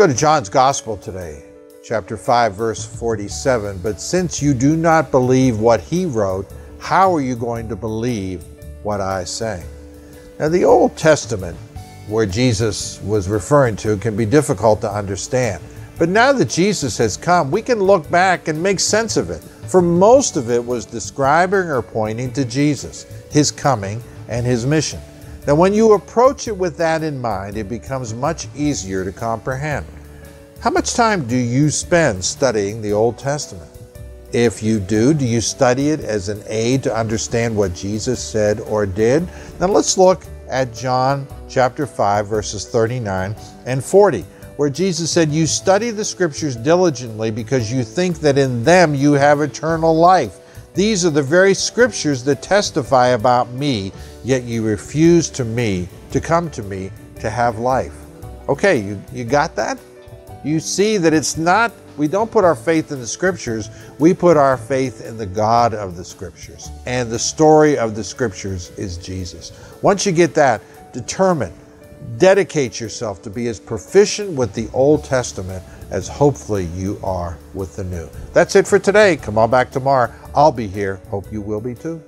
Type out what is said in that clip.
go to John's Gospel today, chapter 5, verse 47. But since you do not believe what he wrote, how are you going to believe what I say? Now, the Old Testament, where Jesus was referring to, can be difficult to understand. But now that Jesus has come, we can look back and make sense of it. For most of it was describing or pointing to Jesus, his coming, and his mission. Now, when you approach it with that in mind, it becomes much easier to comprehend. How much time do you spend studying the Old Testament? If you do, do you study it as an aid to understand what Jesus said or did? Now let's look at John chapter 5, verses 39 and 40, where Jesus said, You study the scriptures diligently because you think that in them you have eternal life. These are the very scriptures that testify about me, yet you refuse to me to come to me to have life. Okay, you, you got that? You see that it's not, we don't put our faith in the scriptures, we put our faith in the God of the scriptures. And the story of the scriptures is Jesus. Once you get that, determine, dedicate yourself to be as proficient with the Old Testament as hopefully you are with the new. That's it for today. Come on back tomorrow. I'll be here. Hope you will be too.